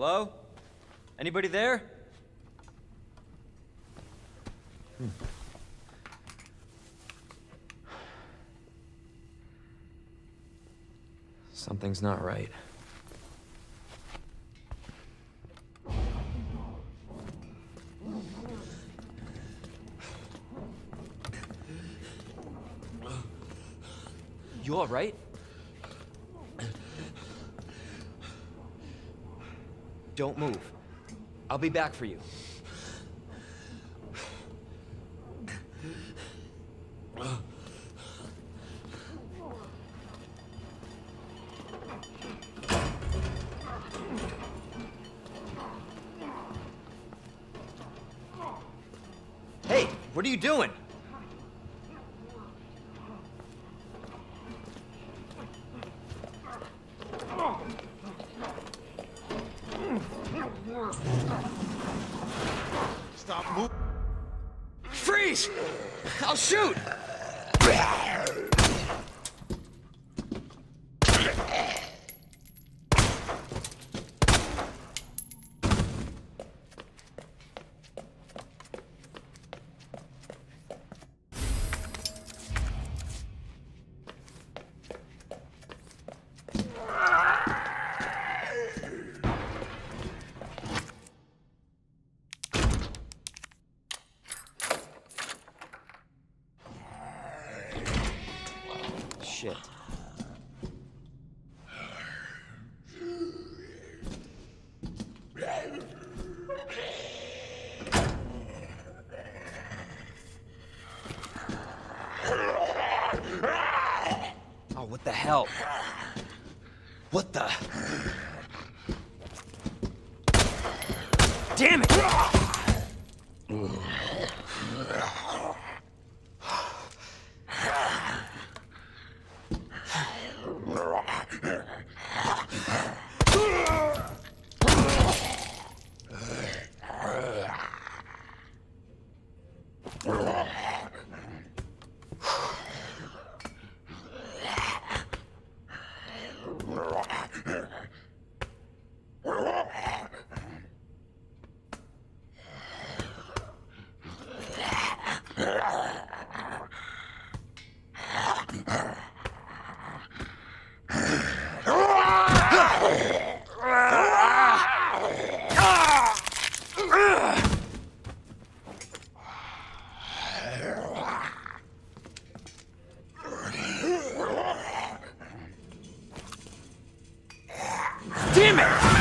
Hello? Anybody there? Hmm. Something's not right. You alright? Don't move. I'll be back for you. Hey, what are you doing? Freeze! I'll shoot! Shit. Oh, what the hell? What the? Damn it! Damn it!